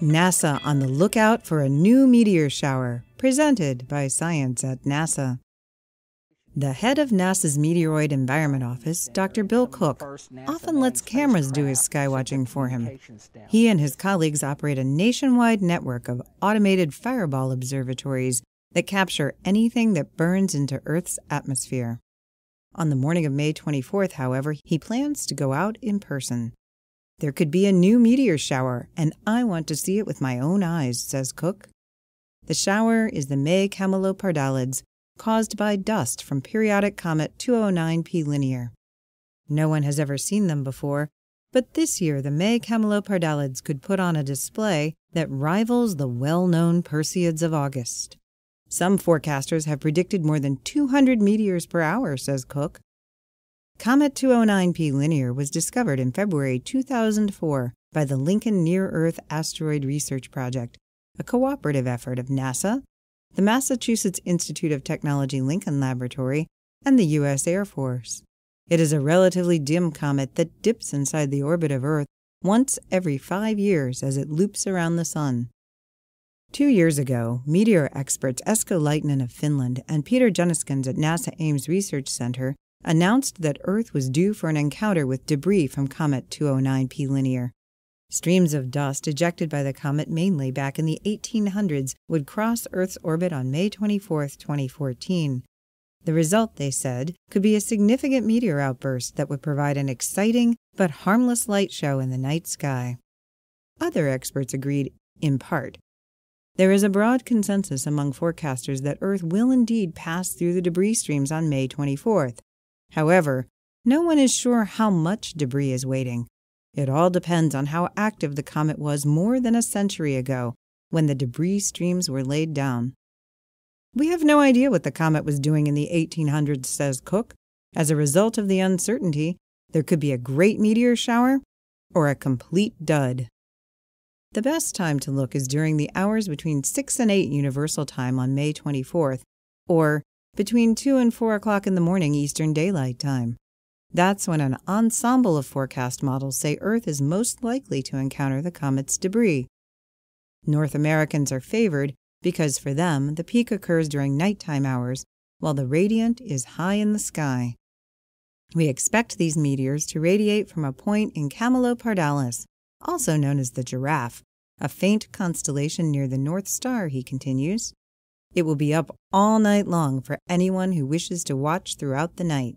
NASA on the lookout for a new meteor shower, presented by Science at NASA. The head of NASA's Meteoroid Environment Office, Dr. Bill Cook, often lets cameras do his skywatching for him. He and his colleagues operate a nationwide network of automated fireball observatories that capture anything that burns into Earth's atmosphere. On the morning of May 24th, however, he plans to go out in person. There could be a new meteor shower, and I want to see it with my own eyes, says Cook. The shower is the May camelopardalids, caused by dust from periodic comet 209P Linear. No one has ever seen them before, but this year the May camelopardalids could put on a display that rivals the well known Perseids of August. Some forecasters have predicted more than 200 meteors per hour, says Cook. Comet 209P Linear was discovered in February 2004 by the Lincoln Near Earth Asteroid Research Project, a cooperative effort of NASA, the Massachusetts Institute of Technology Lincoln Laboratory, and the U.S. Air Force. It is a relatively dim comet that dips inside the orbit of Earth once every five years as it loops around the Sun. Two years ago, meteor experts Esko Lyytinen of Finland and Peter Jenniskens at NASA Ames Research Center announced that Earth was due for an encounter with debris from Comet 209P Linear. Streams of dust ejected by the comet mainly back in the 1800s would cross Earth's orbit on May 24, 2014. The result, they said, could be a significant meteor outburst that would provide an exciting but harmless light show in the night sky. Other experts agreed, in part. There is a broad consensus among forecasters that Earth will indeed pass through the debris streams on May 24th. However, no one is sure how much debris is waiting. It all depends on how active the comet was more than a century ago, when the debris streams were laid down. We have no idea what the comet was doing in the 1800s, says Cook. As a result of the uncertainty, there could be a great meteor shower or a complete dud. The best time to look is during the hours between 6 and 8 Universal Time on May 24th, or between 2 and 4 o'clock in the morning Eastern Daylight Time. That's when an ensemble of forecast models say Earth is most likely to encounter the comet's debris. North Americans are favored because for them the peak occurs during nighttime hours while the radiant is high in the sky. We expect these meteors to radiate from a point in Camelopardalis, also known as the Giraffe, a faint constellation near the North Star, he continues. It will be up all night long for anyone who wishes to watch throughout the night.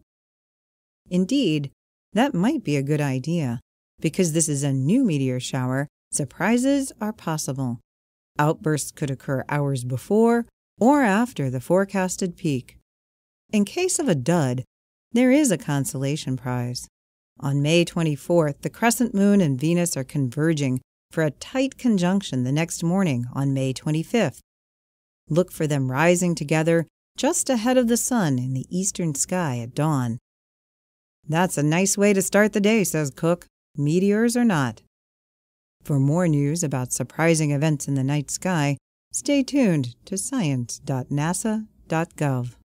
Indeed, that might be a good idea. Because this is a new meteor shower, surprises are possible. Outbursts could occur hours before or after the forecasted peak. In case of a dud, there is a consolation prize. On May 24th, the crescent moon and Venus are converging for a tight conjunction the next morning on May 25th. Look for them rising together just ahead of the sun in the eastern sky at dawn. That's a nice way to start the day, says Cook, meteors or not. For more news about surprising events in the night sky, stay tuned to science.nasa.gov.